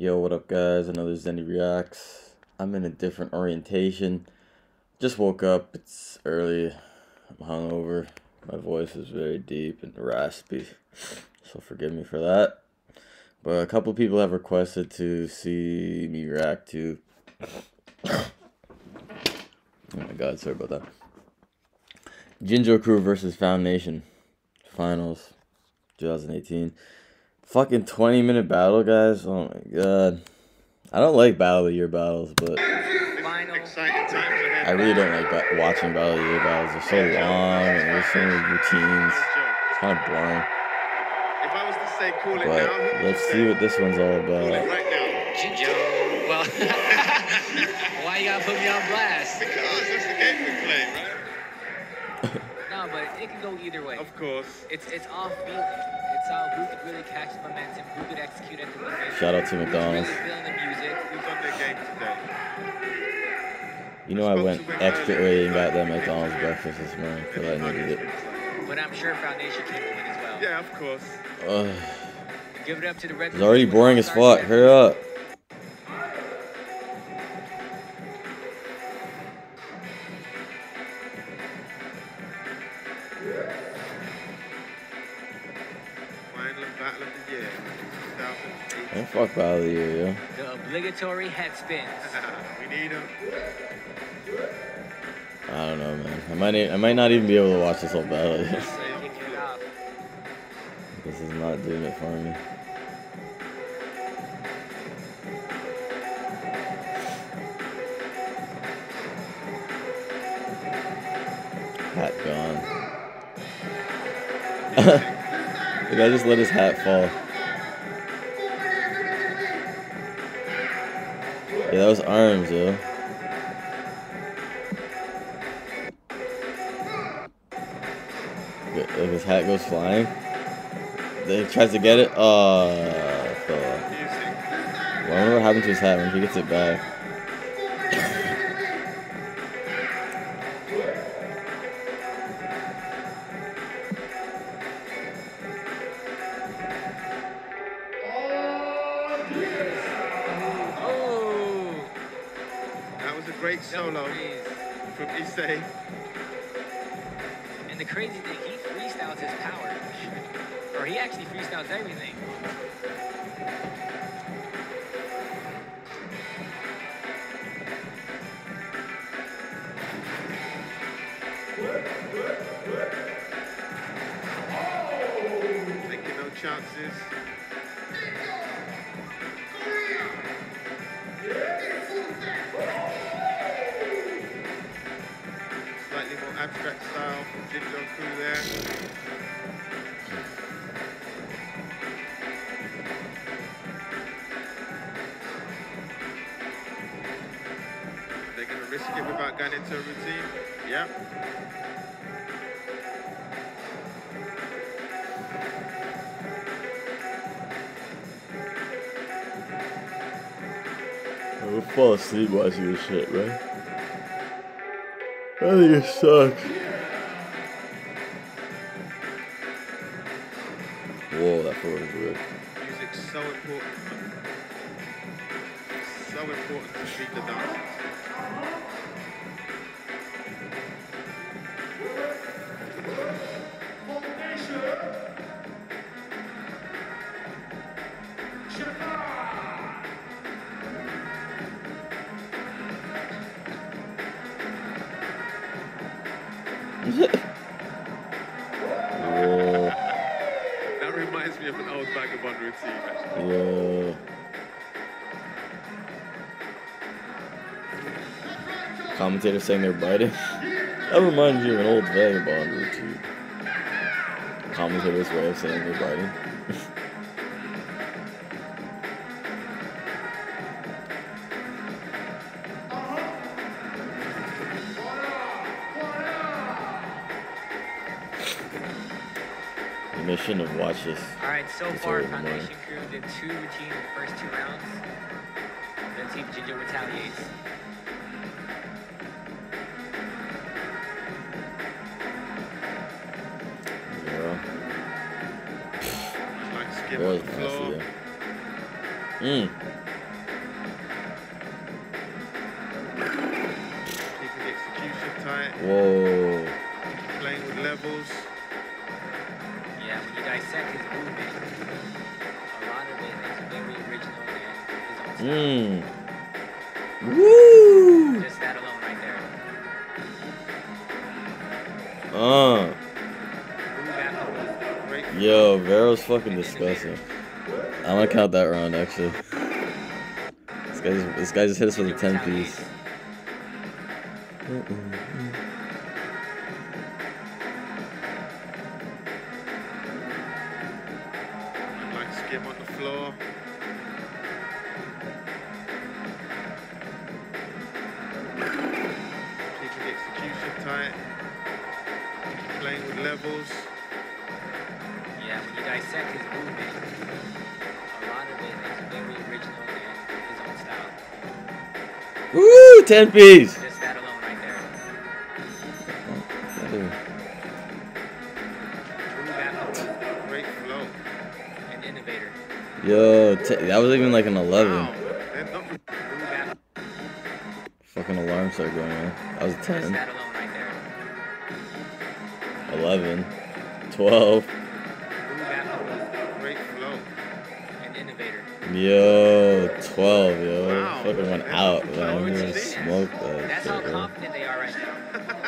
Yo, what up, guys? Another Zenny Reacts. I'm in a different orientation. Just woke up. It's early. I'm hungover. My voice is very deep and raspy, so forgive me for that. But a couple people have requested to see me react to. oh my god, sorry about that. Jinjo Crew versus Foundation Finals 2018 fucking 20 minute battle, guys. Oh my god. I don't like Battle of the Year battles, but I really don't like ba- watching Battle of the Year battles. They're so long and there's so many routines. It's kind of boring. If I was to say call But let's see what this one's all about. right now. Jinjo, well, why you gotta put me on blast? Because that's the game we play, right? No, but it can go either way. Of course. It's it's all feeling. It's all who could really catch momentum, who could execute at the limit. Shout out to who's McDonald's. Really feeling the music. Who's on their game today? You know, I went extra early and got that McDonald's breakfast this morning because I needed it. But I'm sure Foundation came to win as well. Yeah, of course. Ugh. Give it up to the Red It's already boring as fuck. Hurry up. Man, fuck Battle of the Year, yo. The obligatory head spins. we need him. I don't know, man. I might, e- I might not even be able to watch this whole battle. Kicking it off. this is not doing it for me. Hat gone. the guy just let his hat fall. Yeah, that was arms, yo. If his hat goes flying, then he tries to get it. Oh. Well, I wonder what happened to his hat when he gets it back. Great solo from Issei. And the crazy thing, he freestyles his power. or he actually freestyles everything. Oh, taking no chances. Jinjo Crew there. They're going to risk it without going into a routine. Yep. I would fall asleep watching this shit, man. I think it sucks. Commentator saying they're biting. That reminds me of an old vagabond routine. Commentator's way of saying they're biting. I shouldn't have watched this. All right, so It's far. Foundation Crew did two routines in the first two rounds. Then Team Jinjo retaliates. came that yeah. Mm. Keeping the execution tight. Whoa. Playing with levels. Yeah, when you dissect his movement, a lot of it is very original and his own style. Hmm. Woo! Just that alone right there. Uh. Yo, Vero's fucking disgusting. I'm gonna count that round actually. This guy just, this guy just hit us with a 10 piece. Like skim on the floor. Keeping the execution tight. Playing with levels. Yeah, when dissect his movement, a lot of it is very original and his own style. Woo! 10 piece! Just that alone right there. Move after move. Great flow. An innovator. Yo, that was even like an 11. Wow. They're not Move after Fucking alarm started going on. That was a 10. that alone right there. 11. 12. Yo, 12, yo. Wow. Fucking went out, man. I'm gonna smoke that That's how shit, yo. confident they are right now.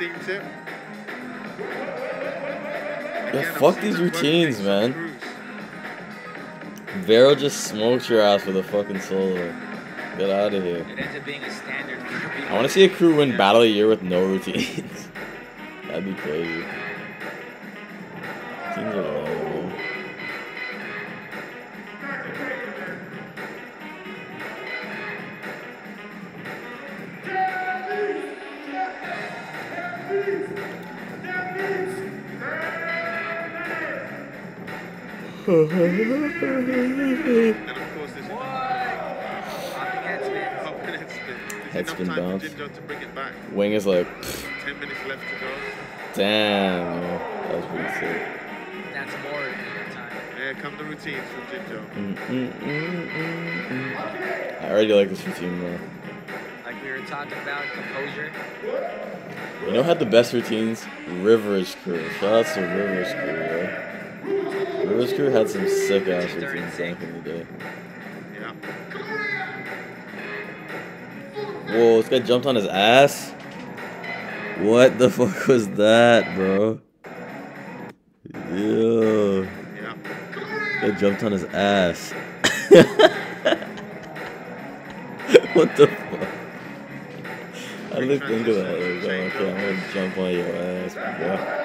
on the routine tip. Yeah, Again, fuck these routines, takes man. cruise. Vero just smoked your ass with a fucking solo. Get out of here. It ends up being a standard. I want to see a crew win Battle of the Year with no routines. That'd be crazy. Routines are lame, time bounce. for Jinjo to bring it back. Wing is like, pfft, 10 minutes left to go. damn, that was pretty sick. That's more than enough time. Here come the routines from Jinjo. Mm, mm, mm, mm, mm. I already like this routine more. Like we were talking about, composure. You know who had the best routines? Rivers Crew. Shout out to Rivers Crew, yo. Rivers Crew had some sick ass routines back in the day. Yeah. Whoa, this guy jumped on his ass? What the fuck was that, bro? Yo. Yeah. Guy jumped on his ass. what the fuck? I didn't think of that. Like, okay, I'm gonna jump on your ass, bro.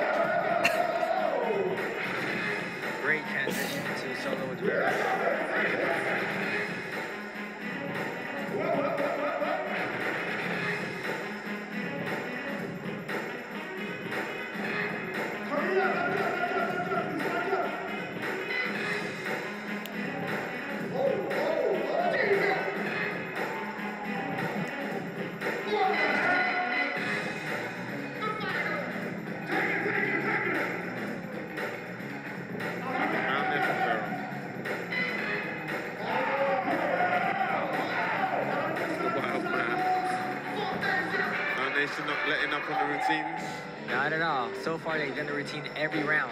Up on the routines. Not at all. So far, they've done the routine every round.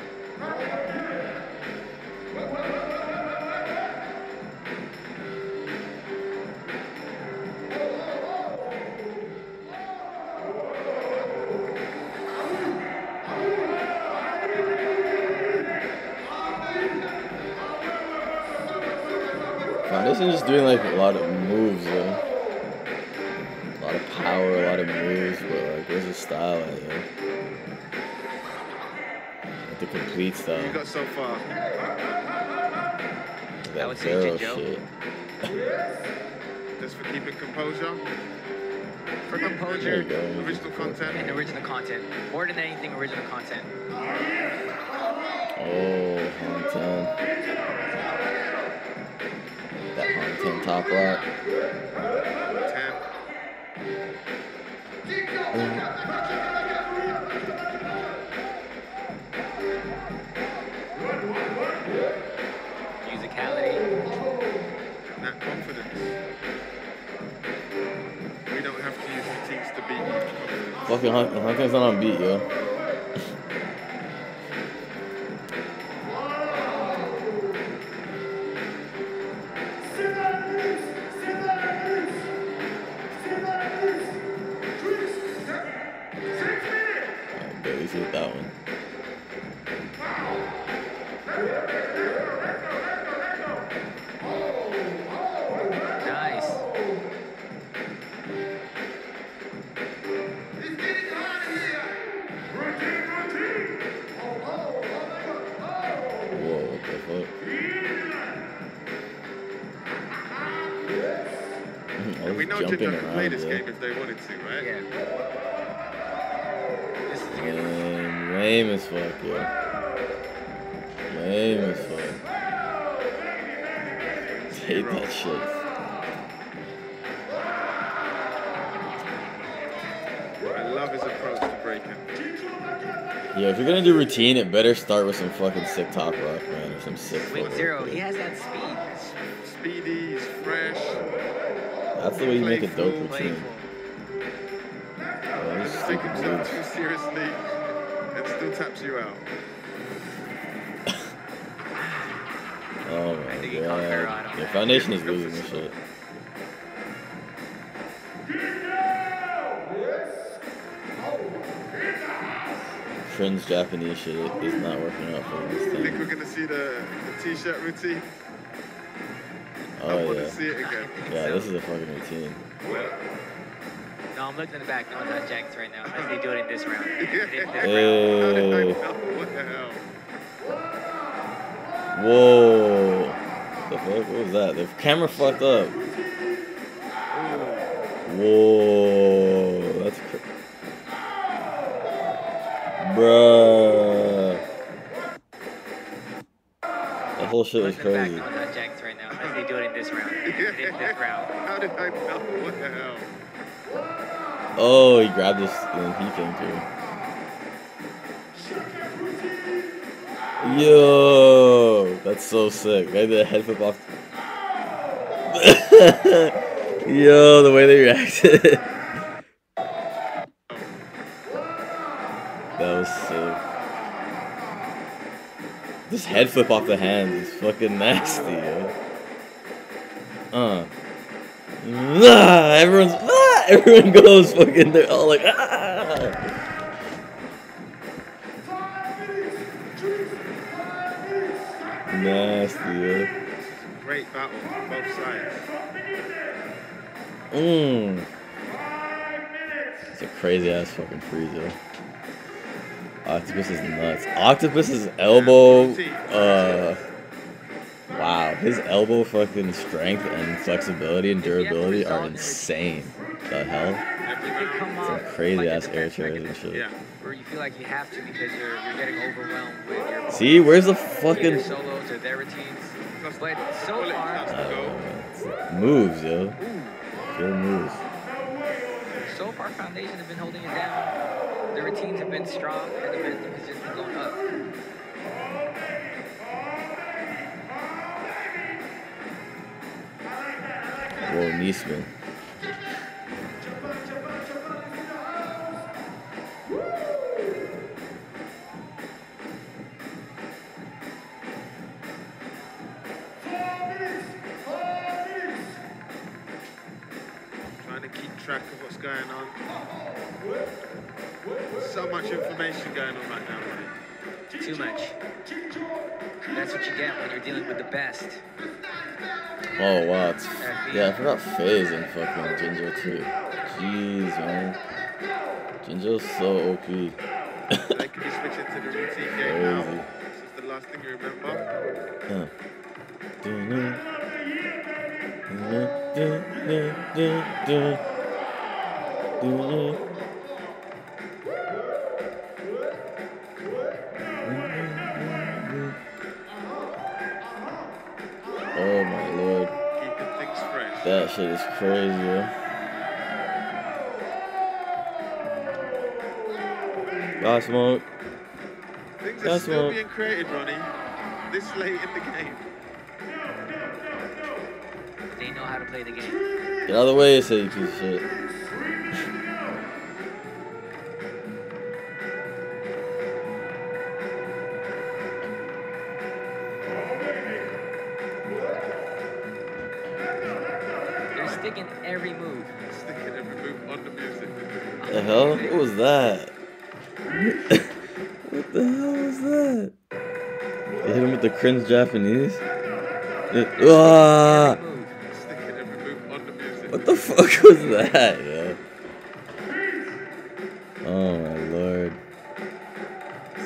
Foundation just doing like a lot of moves, though. A lot of power, a lot of moves, but like, there's a style at, yo? Like the complete style. You style. got so far. That would say Pharaoh Jinjo. shit. Just for keeping composure. For There composure you go. Original content. and original content. More than anything, original content. Oh, Hong Ten. That Hong Ten top rock. Fucking Hong, Hong Ten's not on beat, yo. Jumping Jinjo could play this yo. game if they wanted to, right? Yeah. This is a good one. Man, lame as fuck, yo. Lame as fuck. Hate that shit. Yeah, if you're gonna do routine, it better start with some fucking sick top rock, man, or some sick. Wing fucking- Zero, he has that speed. Speedy, he's fresh. That's the way you make a dope routine. Playful. Oh, this Doesn't take himself too seriously and still taps you out. Oh I my think he caught Ferraro god. on The foundation is losing this shit. Friends Japanese shit is not working out for this Think we're gonna see the, the t-shirt routine? Oh, I Oh want yeah. to see it again. Yeah, this is a fucking routine. No, I'm looking in the back. No one's on Jack's right now. Unless they do it in this round. In this round. How Hey. What the hell? Whoa. The fuck? What was that? The camera fucked up. Whoa. Bruh. That whole shit was Look in the back. crazy. No one's Jack's right now. Unless they do it in this round. In this round. How did I know? What the hell? Oh, he grabbed this and he came through. Yo, that's so sick. I did a head flip off. Yo, the way they reacted. This head flip off the hands is fucking nasty, yo. Uh. Ah, everyone's ah, everyone goes fucking they're all like ah. Nasty, yo. Great battle, both sides. Mmm. It's a crazy ass fucking freeze, yo. Octopus is nuts. Octopus's elbow, uh, wow, his elbow fucking strength and flexibility and durability are insane. The hell? Every You could round. come Some crazy like ass air defense chairs and shit. Yeah. Where you feel like you have to because you're you're getting overwhelmed with your See, where's the fucking solos or their routines. But so far, has to go. don't know, man. It's moves, yo. ooh, Pure moves. so far Foundation have been holding it down. The routines have been strong and the momentum has just been going up. Whoa, Niesman. Best. Oh wow, it's, yeah, I forgot FaZe and fucking Jinjo too. Jeez, man. Jinjo's so OP. They could be switching to the routine game now. Crazy. This is the last thing you remember. Uh. Crazy, yo. Got smoke. Things are That's still what- being created, Ronnie. This late in the game. They know how to play the game. Get out of the way, you silly piece of shit. Sticking every move. Sticking every move on the music. The hell? What was that? what the hell was that? They hit him with the cringe Japanese? It- Ah! Every move. Sticking every move on the music. What the fuck was that, yo? Oh my lord.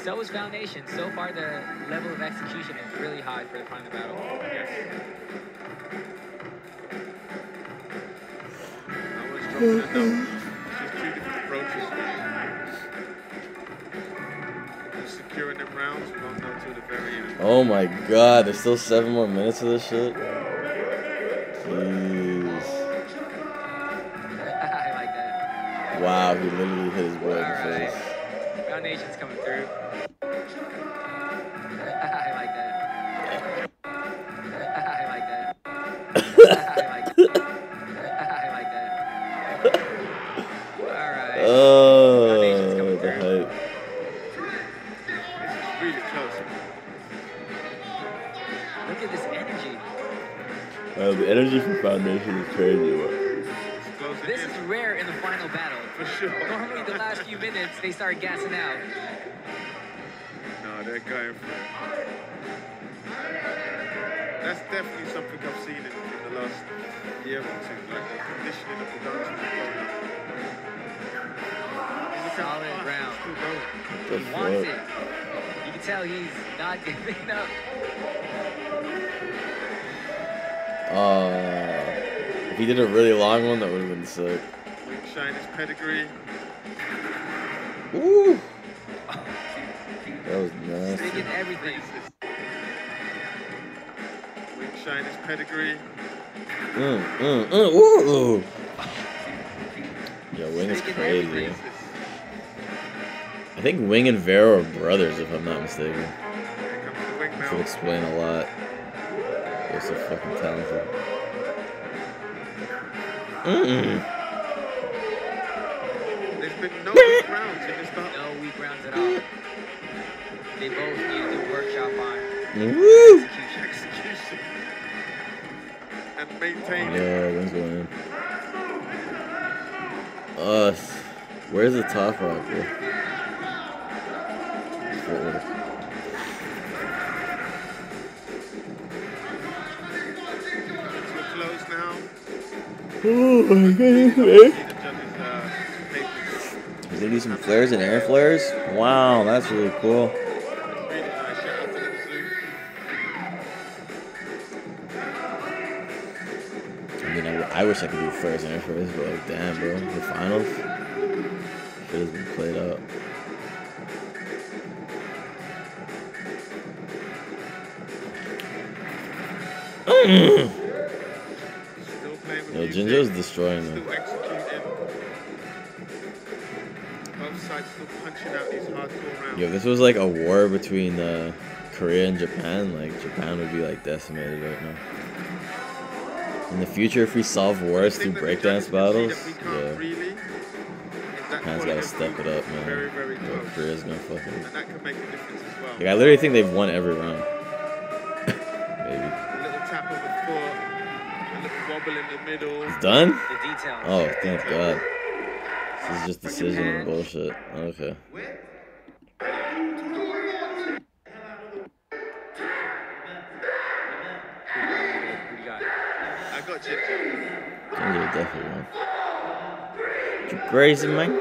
So is Foundation. So far, the level of execution is really high for the final battle. Yes. Oh my god, there's still seven more minutes of this shit? The energy for Foundation is crazy. It's closing This is rare in the final battle. for sure. Normally, the last few minutes, they start gassing out. No, they're going for it. That's definitely something I've seen in, in the last year or two, like the conditioning of the dance moves going up. Look how Solid fast ground. it's still going. What the He wants it. You can tell he's not giving up. Uh, if he did a really long one, that would have been sick. Wing shine his pedigree. Ooh. That was nasty. Sticking everything. Wing shine his pedigree. Mm, mm, mm, ooh. Yo, Wing is crazy. I think Wing and Vero are brothers, if I'm not mistaken. Here comes the wing This would now. explain a lot. They're so fucking talented. Mm-mm. There's been no weak rounds in this battle. No weak rounds at all. They both need to do workshop on Woo! execution. Execution. And maintaining. Yeah, Wing's going in. Us. Where's the top rock, bro? Oh my uh. Is there some flares and air flares? Wow, that's really cool. I mean, I, I wish I could do flares and air flares, but like, damn, bro, the finals shit has been played with Yo. Jinjo's destroying them. Still executing. Both sides still punching out these hardcore rounds. Yo, if this was like a war between uh, Korea and Japan, like Japan would be like decimated right now. In the future, if we solve wars through Thing that the breakdance judges can see battles, that we can't yeah, really is that Japan's gotta step it up, man. Very, very Yo. Korea's gonna fucking. And that can make a difference as well. Like, I literally think they've won every round. Middle. It's done? The details. Oh, thank God. This is just decision and bullshit. Okay. Who you got? I got Jinjo. Jinjo definitely won. You crazy, man?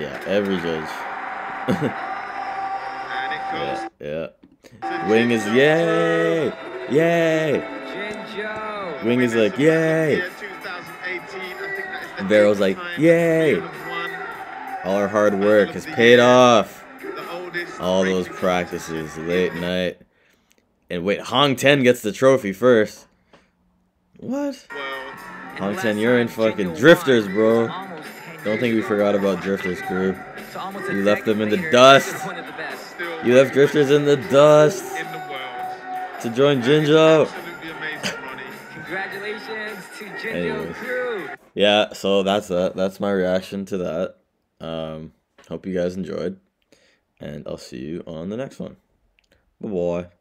Yeah, every judge. Yeah, yeah. Wing is yay! Yay! Jinjo. Wing is like, yay. And Barrel's like, yay. All our hard work has paid off. All those practices, late night. And wait, Hong Ten gets the trophy first. What? Hong Ten, you're in fucking drifters, bro. Don't think we forgot about drifters, crew. You left them in the dust. You left drifters in the dust. To join Jinjo. Yeah, so that's that. That's my reaction to that. Um, hope you guys enjoyed, and I'll see you on the next one. Bye bye.